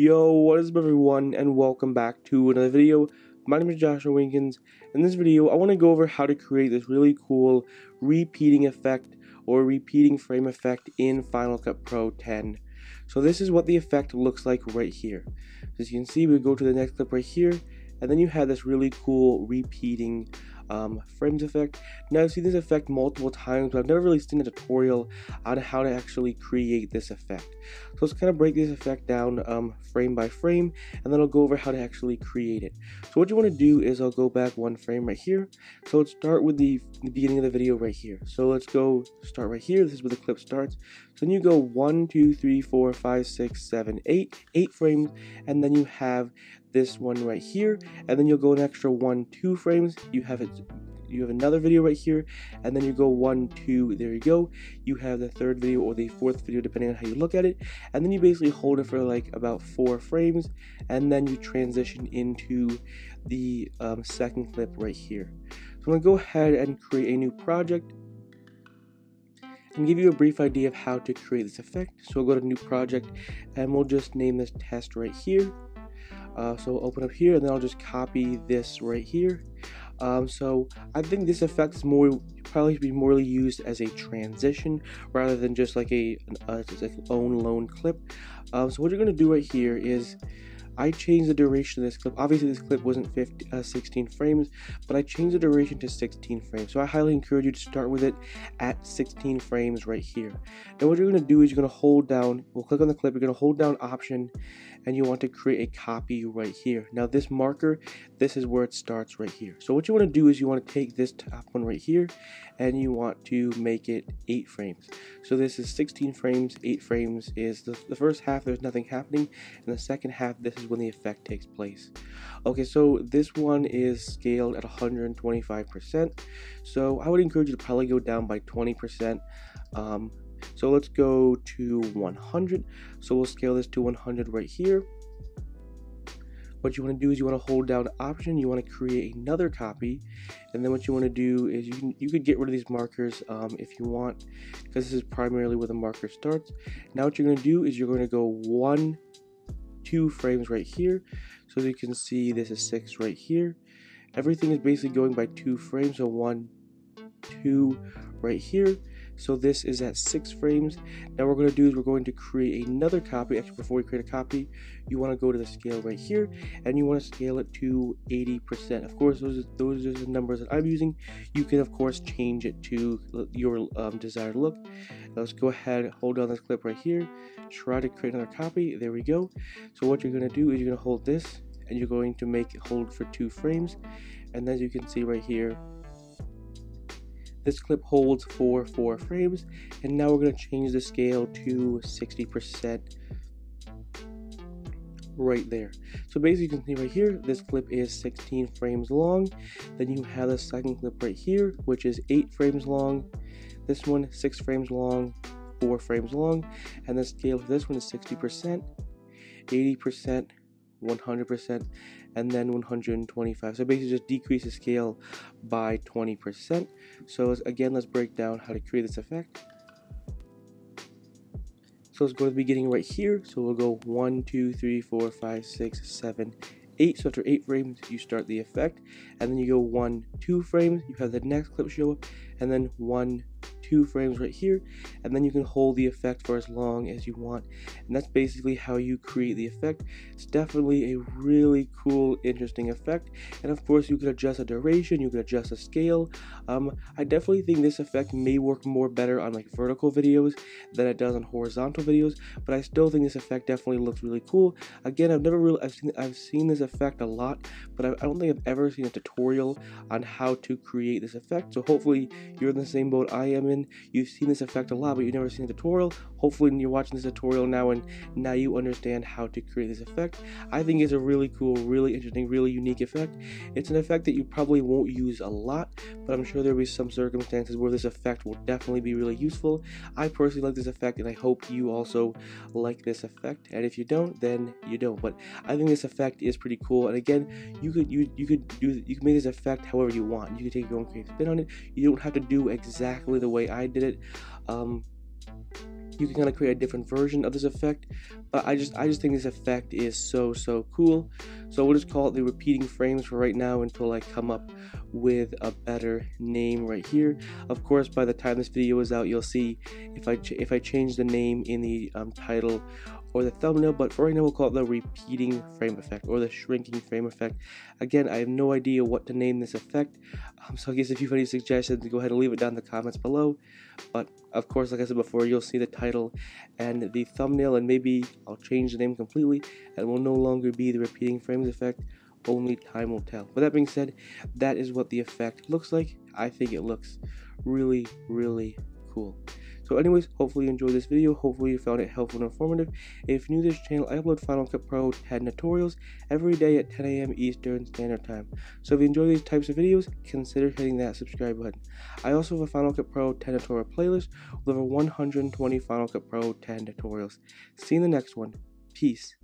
Yo, what is up everyone and welcome back to another video. My name is Joshua Winkens. In this video, I want to go over how to create this really cool repeating effect or repeating frame effect in Final Cut Pro 10. So this is what the effect looks like right here. As you can see, we go to the next clip right here and then you have this really cool repeating um, frames effect. Now I've seen this effect multiple times, but I've never really seen a tutorial on how to actually create this effect. So let's kind of break this effect down um, frame by frame, and then I'll go over how to actually create it. So what you want to do is I'll go back one frame right here. So let's start with the, the beginning of the video right here. So let's go start right here. This is where the clip starts. So then you go one, two, three, four, five, six, seven, eight, eight frames, and then you have this one right here, and then you'll go an extra one, two frames. You have it you have another video right here and then you go one two there you go. You have the third video or the fourth video depending on how you look at it and then you basically hold it for like about four frames and then you transition into the um, second clip right here. So i'm to go ahead and create a new project and give you a brief idea of how to create this effect. So we'll go to new project and we'll just name this test right here uh, so open up here and then I'll just copy this right here. Um, so I think this effect is more probably be more used as a transition rather than just like a, a, a own lone clip. Um, so what you're to do right here is I changed the duration of this clip. Obviously, this clip wasn't 50, uh, 16 frames, but I changed the duration to 16 frames. So I highly encourage you to start with it at 16 frames right here. Now, what you're going to do is you're going to hold down, we'll click on the clip, you're going to hold down Option, and you want to create a copy right here. Now, this marker, this is where it starts right here. So what you want to do is you want to take this top one right here, and you want to make it 8 frames. So this is 16 frames, 8 frames is the, the first half, there's nothing happening, and the second half, this is when the effect takes place. Okay, so this one is scaled at 125%. So I would encourage you to probably go down by 20%. Um, so let's go to 100. So we'll scale this to 100 right here. What you want to do is you want to hold down option, you want to create another copy, and then what you want to do is you can you could get rid of these markers um, if you want, because this is primarily where the marker starts. Now what you're going to do is you're going to go one two frames right here. So as you can see, this is six right here. Everything is basically going by two frames, so one, two right here. So this is at six frames. Now we're going to do is we're going to create another copy. Actually, before we create a copy, you want to go to the scale right here, and you want to scale it to 80%. Of course, those are, those are the numbers that I'm using. You can, of course, change it to your um, desired look. Now let's go ahead, hold down this clip right here, try to create another copy. There we go. So what you're going to do is you're going to hold this, and you're going to make it hold for two frames. And as you can see right here, this clip holds for 4 frames, and now we're going to change the scale to 60% right there. So basically you can see right here, this clip is 16 frames long. Then you have the second clip right here, which is 8 frames long. This one, 6 frames long, 4 frames long. And the scale for this one is 60%, 80%, 100%, and then 125. So basically just decrease the scale by 20%. So again, let's break down how to create this effect. So let's go to the beginning right here. So we'll go 1, 2, 3, 4, 5, 6, 7, 8. So after 8 frames, you start the effect. And then you go 1, 2 frames. You have the next clip show up. And then 1, two frames right here and then you can hold the effect for as long as you want. And that's basically how you create the effect. It's definitely a really cool interesting effect. And of course you can adjust the duration you can adjust the scale. Um, I definitely think this effect may work more better on like vertical videos than it does on horizontal videos but I still think this effect definitely looks really cool. Again I've never really I've seen I've seen this effect a lot but I, I don't think I've ever seen a tutorial on how to create this effect. So hopefully you're in the same boat I am in you've seen this effect a lot, but you've never seen a tutorial. Hopefully, you're watching this tutorial now and now you understand how to create this effect. I think it's a really cool, really interesting, really unique effect. It's an effect that you probably won't use a lot, but I'm sure there'll be some circumstances where this effect will definitely be really useful. I personally like this effect, and I hope you also like this effect. And if you don't, then you don't. But I think this effect is pretty cool. And again, you could you you could do you can make this effect however you want. You can take your own creative spin on it. You don't have to do exactly the way I did it. Um, you can kind of create a different version of this effect but i just i just think this effect is so so cool so we'll just call it the repeating frames for right now until i come up with a better name right here of course by the time this video is out you'll see if i if i change the name in the um, title or the thumbnail, but for right now we'll call it the repeating frame effect or the shrinking frame effect. Again, I have no idea what to name this effect, um, so I guess if you have any suggestions, go ahead and leave it down in the comments below. But of course, like I said before, you'll see the title and the thumbnail, and maybe I'll change the name completely, and will no longer be the repeating frames effect. Only time will tell. But that being said, that is what the effect looks like. I think it looks really, really cool. So anyways, hopefully you enjoyed this video. Hopefully you found it helpful and informative. If you're new to this channel, I upload Final Cut Pro 10 tutorials every day at 10 a.m. Eastern Standard Time. So if you enjoy these types of videos, consider hitting that subscribe button. I also have a Final Cut Pro 10 tutorial playlist with over 120 Final Cut Pro 10 tutorials. See you in the next one. Peace.